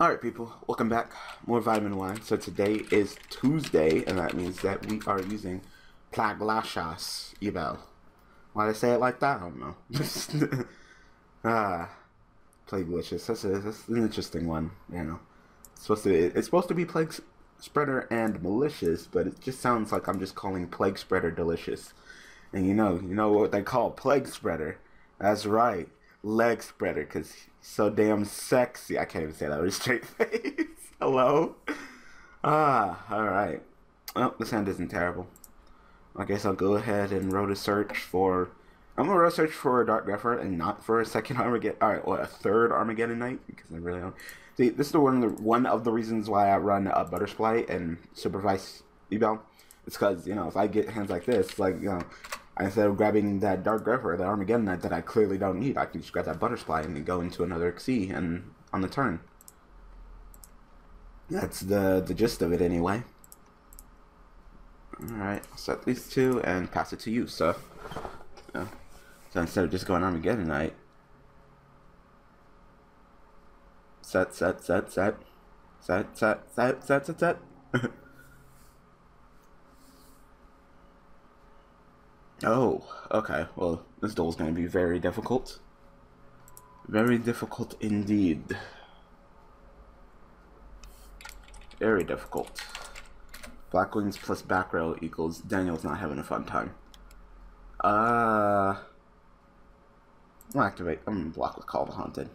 Alright people, welcome back. More Vitamin Y. So today is Tuesday, and that means that we are using Plaglashas Yubel. Why I say it like that? I don't know. ah, Plaguelicious. That's, a, that's an interesting one, you know. It's supposed to it's supposed to be Plague Spreader and Malicious, but it just sounds like I'm just calling Plague Spreader delicious. And you know, you know what they call Plague Spreader? That's right leg spreader because so damn sexy. I can't even say that with a straight face. Hello? Ah, alright. Well, this hand isn't terrible. I guess I'll go ahead and roll a search for. I'm gonna search for a Dark Grepher and not for a second Armageddon. Alright, well, a third Armageddon Knight because I really don't. See, this is the one, the, one of the reasons why I run a Buttersplight and Supervise Yubel. It's because, you know, if I get hands like this, like, you know, instead of grabbing that Dark Grepher or that Armageddon knight that I clearly don't need, I can just grab that butterfly and go into another Xe and on the turn. That's the the gist of it anyway. Alright, set these two and pass it to you, so. Yeah. So instead of just going Armageddon Knight. Set, set, set, set. Set, set, set, set, set, set. Oh, okay. Well, this duel is going to be very difficult. Very difficult indeed. Very difficult. Black Wings plus back row equals Daniel's not having a fun time. Uh, gonna activate. I'm gonna block with Call the Haunted.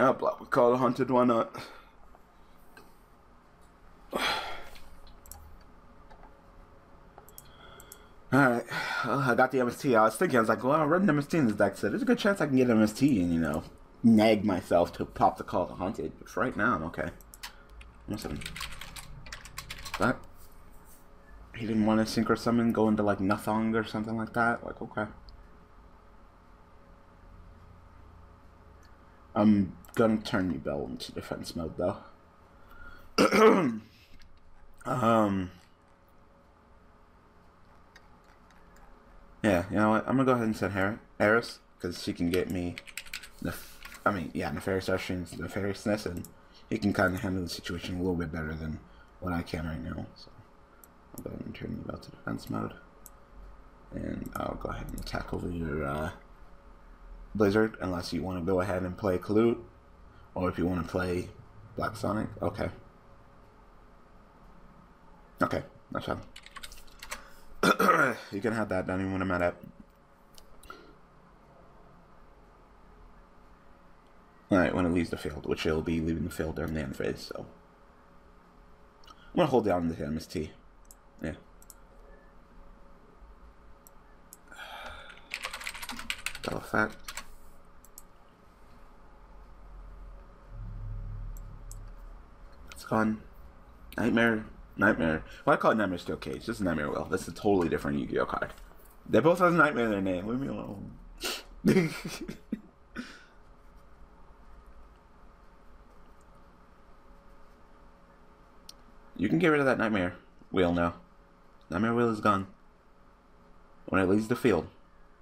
Yeah, Black Call the Haunted, why not? Alright, I got the MST. I was thinking, I was like, well, I'll run MST in this deck, so there's a good chance I can get MST and, you know, nag myself to pop the Call of the Haunted. But right now, I'm okay. Listen. But, he didn't want to synchro summon, go into, like, Nothong or something like that. Like, okay. I'm gonna turn Bell into defense mode though. um. Yeah, you know what? I'm gonna go ahead and send Har Harris because she can get me. The, I mean, yeah, nefarious actions, nefariousness, and he can kind of handle the situation a little bit better than what I can right now. So I'll go ahead and turn Yubel to defense mode, and I'll go ahead and attack over your. Uh, Blizzard unless you want to go ahead and play Kalut or if you want to play Black Sonic. Okay. Okay, that's fine. you can have that done even I'm at Alright, when it leaves the field, which it'll be leaving the field during the end phase, so. I'm gonna hold down the MST. Yeah. Double effect. Con. Nightmare. Nightmare. Well, call it Nightmare Steel Cage. This is Nightmare Wheel. That's a totally different Yu-Gi-Oh card. They both have Nightmare in their name. Leave me alone. you can get rid of that Nightmare Wheel now. Nightmare Wheel is gone. When it leaves the field.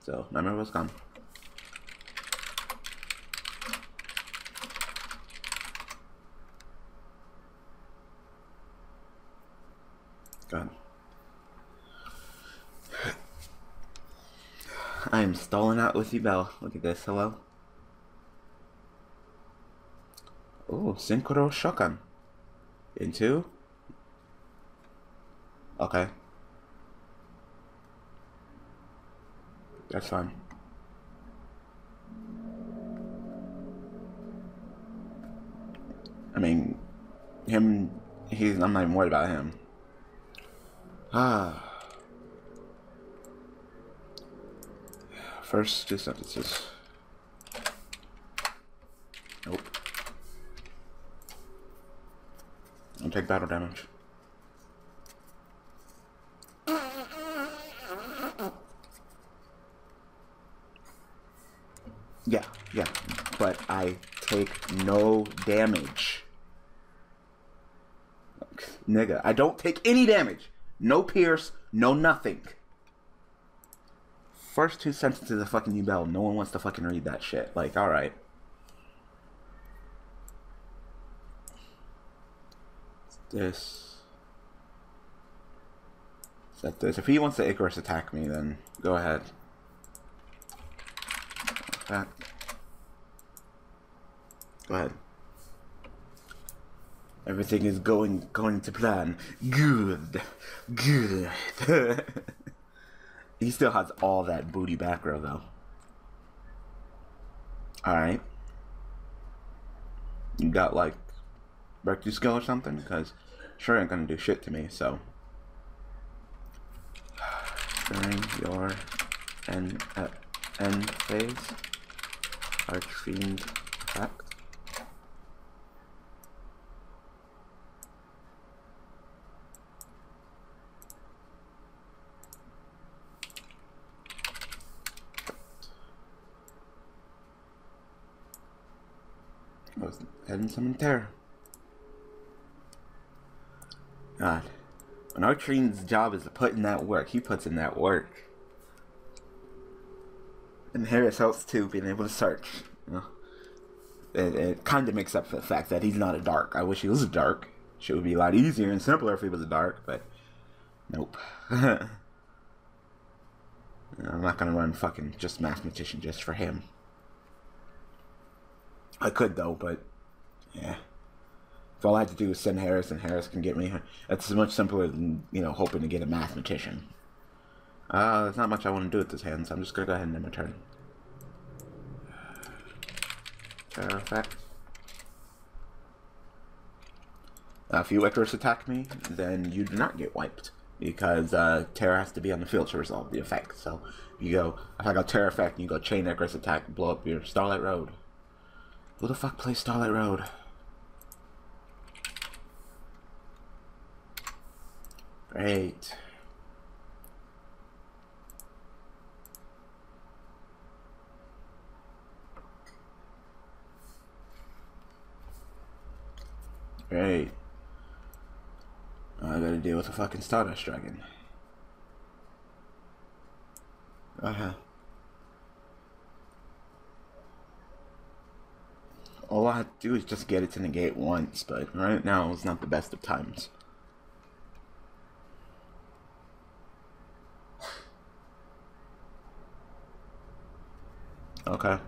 So, Nightmare Wheel's gone. God. I am stalling out with you, Bell. Look at this. Hello. Oh, Synchro Shotgun. Into? Okay. That's fine. I mean, him, he's, I'm not even worried about him. Ah. First two sentences. Nope. I'll take battle damage. Yeah, yeah, but I take no damage. Nigga, I don't take any damage. No pierce, no nothing. first two sentences of fucking Yubel, no one wants to fucking read that shit. Like, alright. This. Set this. If he wants to Icarus attack me, then go ahead. Attack. Go ahead. Everything is going going to plan. Good. Good. he still has all that booty back row though. Alright. You got like rescue skill or something? Because sure ain't gonna do shit to me, so during your end, uh, end phase, Archfiend effect. Was heading some terror. God. When Archfiend's job is to put in that work, he puts in that work. And Harris helps too, being able to search. You know? It, it kind of makes up for the fact that he's not a dark. I wish he was a dark. It would be a lot easier and simpler if he was a dark, but nope. I'm not gonna run fucking just mathematician just for him. I could though, but yeah. If all I had to do was send Harris and Harris can get me, that's much simpler than you know hoping to get a mathematician. Uh, there's not much I want to do with this hand, so I'm just gonna go ahead and end my turn. Terror effect. Uh, if you Icarus attack me, then you do not get wiped because uh, Terror has to be on the field to resolve the effect. So you go, if I go Terror effect, and you go Chain Icarus attack, blow up your Starlight Road. Who the fuck plays Starlight Road? Great. Great. I gotta deal with a fucking Stardust Dragon. Uh All I have to do is just get it to negate once, but right now is not the best of times. Okay.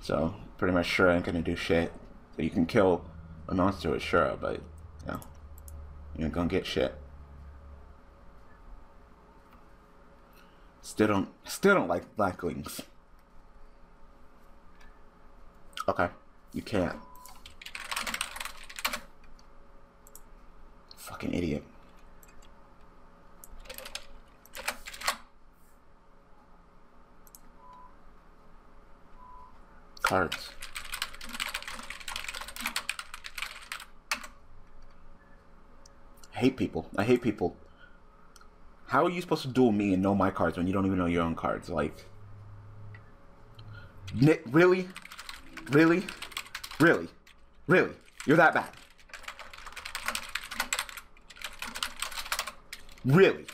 So, pretty much sure I ain't gonna do shit. So you can kill a monster with Shura, but, you know, you ain't gonna get shit. Still don't, still don't like Blackwings. Okay, you can't. Fucking idiot. Cards. I hate people. I hate people. How are you supposed to duel me and know my cards when you don't even know your own cards? Like, really? Really? Really? Really? You're that bad? Really?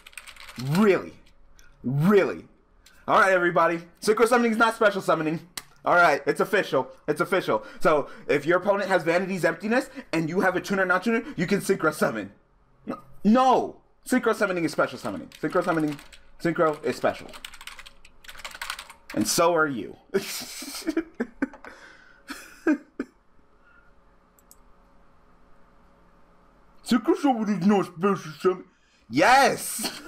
Really? Really? All right, everybody. Synchro summoning is not special summoning. All right, it's official. It's official. So if your opponent has Vanity's Emptiness and you have a tuner not tuner, you can synchro summon. No, synchro summoning is special summoning. Synchro summoning, synchro is special, and so are you. synchro summoning is not special summoning. Yes.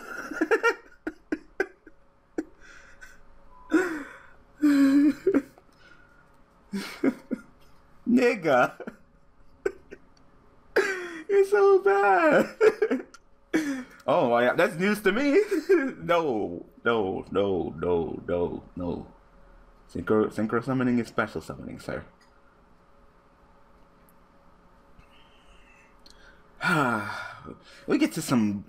Nigga. You're so bad. oh, yeah, that's news to me. no, no, no, no, no, no. Synchro, synchro summoning is special summoning, sir. we get to some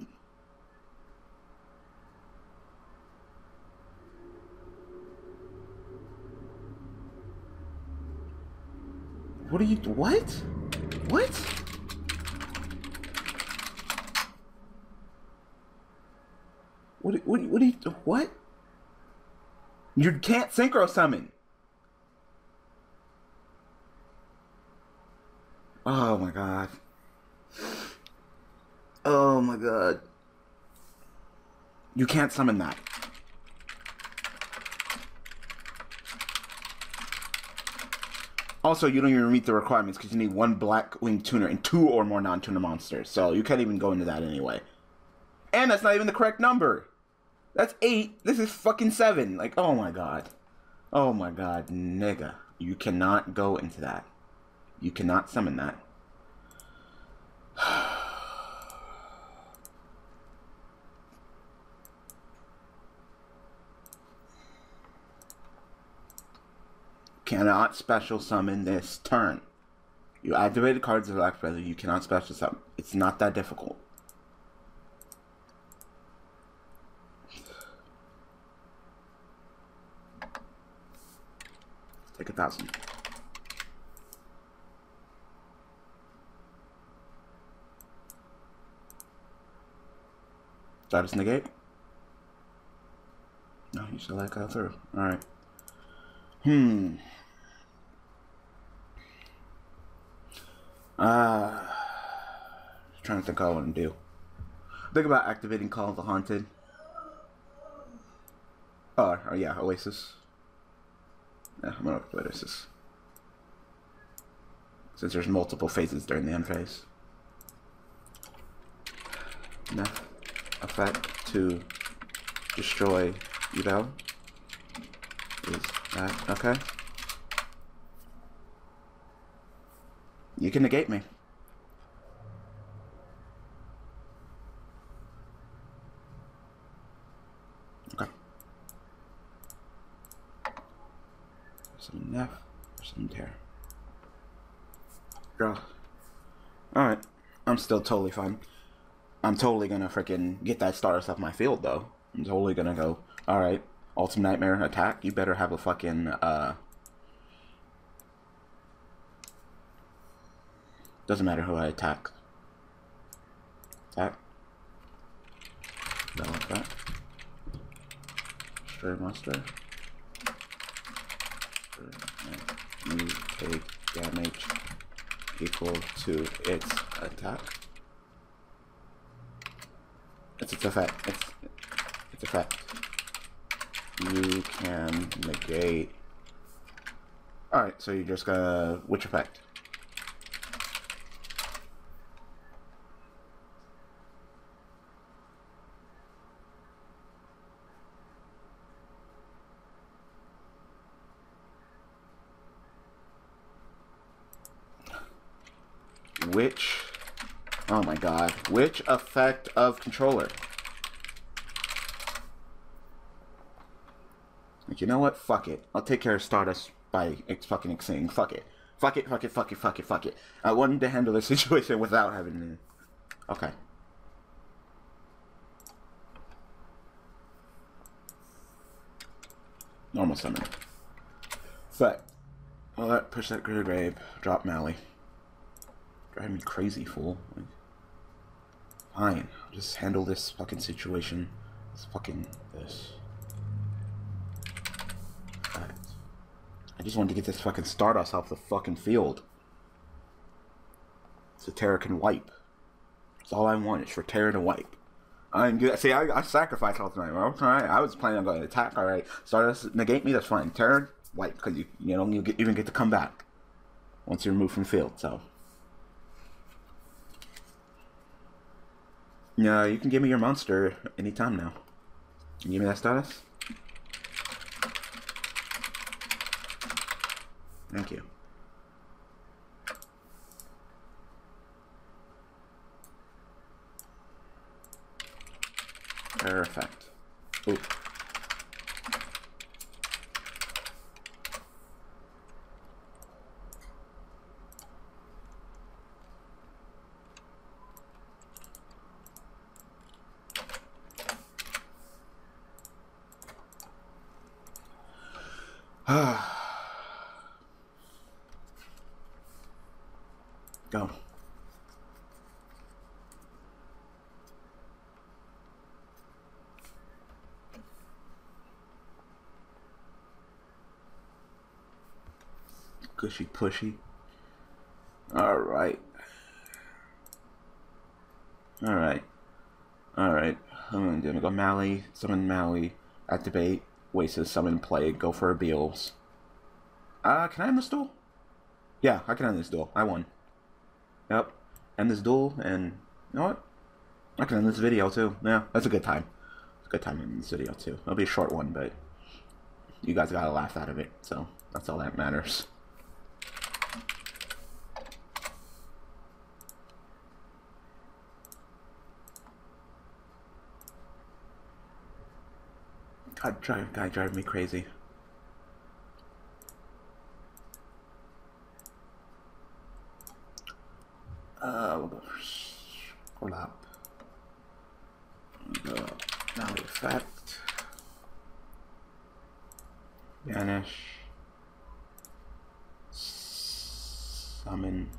What are you? What? What? What? What? What you? What? You can't synchro summon. Oh my god. Oh my god. You can't summon that. Also, you don't even meet the requirements because you need one black wing tuner and two or more non-tuner monsters. So you can't even go into that anyway. And that's not even the correct number. That's eight. This is fucking seven. Like, oh my god. Oh my god, nigga. You cannot go into that. You cannot summon that. cannot special summon this turn. You activated cards of Black Feather, you cannot special summon. It's not that difficult. Take a thousand. Status negate? No, you should let go through. Alright. Hmm. Uh, trying to think I want to do. Think about activating Call of the Haunted. Oh, oh yeah, Oasis. Yeah, I'm gonna activate Oasis. Since there's multiple phases during the end phase. Enough effect to destroy Evo. Is that okay? You can negate me. Okay. Some Neff, some Tear. Draw. Alright. I'm still totally fine. I'm totally gonna freaking get that Stardust off my field, though. I'm totally gonna go, alright, Ultimate Nightmare attack, you better have a fucking, uh, Doesn't matter who I attack. Attack. Not like that. Destroy monster. You take damage equal to its attack. It's its effect. It's its effect. You can negate. Alright, so you're just gonna which effect? Which, oh my god, which effect of controller? Like, you know what? Fuck it. I'll take care of Stardust by ex fucking saying fuck it. Fuck it, fuck it, fuck it, fuck it, fuck it. I wanted to handle the situation without having to... Okay. Normal summon. But, I'll let push that Greater Grave, drop Mally. Driving me crazy, fool. Like, fine. I'll just handle this fucking situation. It's fucking this. I just wanted to get this fucking Stardust off the fucking field. So Terror can wipe. That's all I want is for Terror to wipe. I didn't get, see, I, I sacrificed all tonight. Well, alright, I was planning on going to attack. All right, Stardust negate me. That's fine. Terror wipe because you you don't even get to come back once you're removed from field. So Yeah, you can give me your monster anytime now. Give me that status. Thank you. Perfect. Ooh. Go. Gushy pushy. All right. All right. All right. I'm gonna, go Mally, summon Mally, activate, waste to summon play, go for a Beals. Uh, can I end this duel? Yeah, I can end this duel. I won. Yep. End this duel, and you know what? I can end this video too. Yeah, that's a good time. It's a good time in this video too. It'll be a short one, but you guys got a laugh out of it, so that's all that matters. God, drive, guy driving me crazy. Uh, we'll go Go now effect. Vanish. Summon.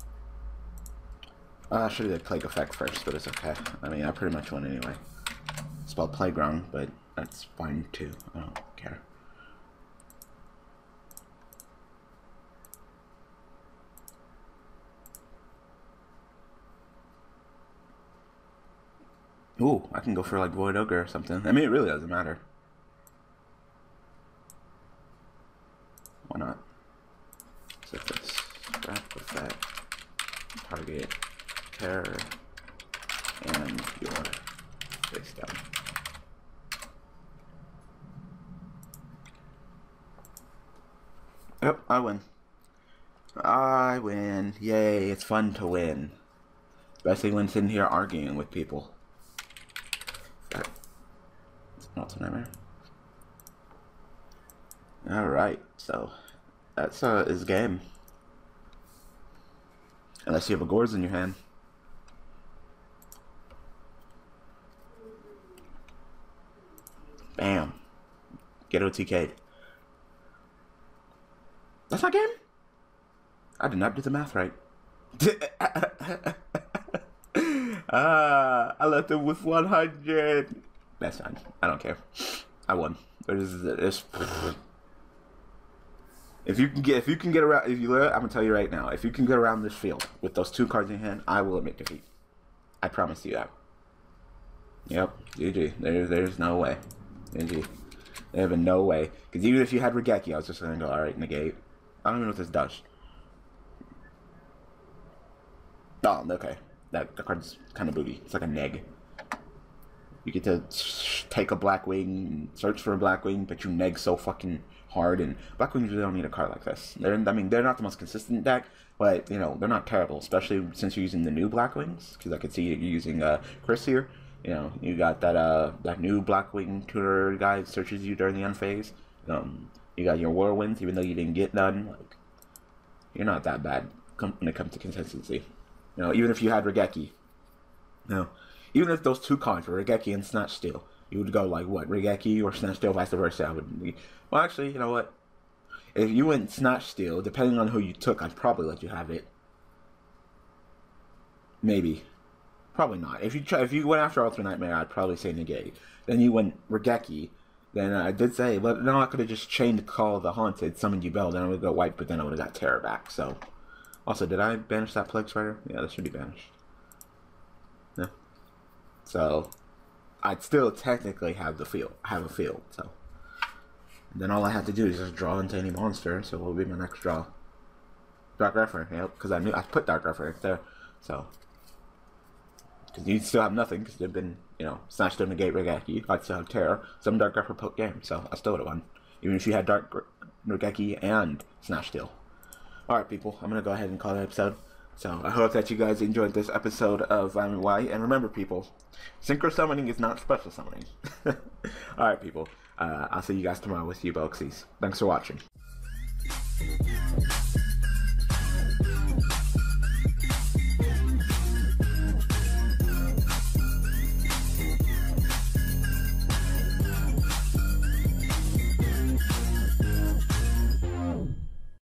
Uh, I should have did plague effect first, but it's okay. I mean, I pretty much won anyway. Spelled playground, but that's fine too. I don't care. Ooh, I can go for like Void Ogre or something. I mean, it really doesn't matter. Why not? Set this. Wrap effect. Target. Terror. And your face down. Yep, I win. I win. Yay, it's fun to win. Especially when sitting here arguing with people. That, not a nightmare. Alright, so that's uh, his game. Unless you have a Gorz in your hand. Bam. Get OTK'd. That's not game? I did not do the math right. ah, I left him with 100. That's fine. I don't care. I won. There's, there's, if you can get, if you can get around, if you, I'm gonna tell you right now, if you can get around this field with those two cards in hand, I will admit defeat. I promise you that. Yep, GG. There's, there's no way. GG. They have no way. Because even if you had Raigeki, I was just gonna go, alright, negate. I don't even know what this does. Oh, okay. That the card's kind of booty. It's like a neg. You get to take a Blackwing, and search for a Blackwing, but you neg so fucking hard. And Blackwings really don't need a card like this. They're, I mean, they're not the most consistent deck, but you know they're not terrible, especially since you're using the new Blackwings. Because I could see you're using uh, Kris here. You know, you got that uh that new Blackwing tutor guy that searches you during the end phase. Um, you got your whirlwinds, even though you didn't get none. Like, you're not that bad when it comes to consistency. You know, even if you had Raigeki. You know, even if those two cards were Raigeki and Snatch Steal, you would go like what Raigeki or Snatch Steal, vice versa. I would. Well, actually, you know what? If you went Snatch Steal, depending on who you took, I'd probably let you have it. Maybe, probably not. If you try, if you went after Ultra Nightmare, I'd probably say negate. Then you went Raigeki then I did say, but no, I could have just chained Call of the Haunted, summoned Yubel, then I would go wiped, but then I would have got Terror back. So, also, did I banish that Plague Spider? Yeah, that should be banished. No. So, I'd still technically have the field, have a field. So, then all I have to do is just draw into any monster. So, what will be my next draw? Dark Referent, yep, because I knew I put Dark Referent there. So, because you still have nothing because they've been you know snatched in the gate Raigeki. I'd still have Terror. Some Dark Grepher poke game, so I still would have won. Even if you had Dark Raigeki and Snatch Steal. Alright, people, I'm going to go ahead and call the episode. So I hope that you guys enjoyed this episode of Vitamin Y. And remember, people, synchro summoning is not special summoning. Alright, people, uh, I'll see you guys tomorrow with you, Boxies. Thanks for watching.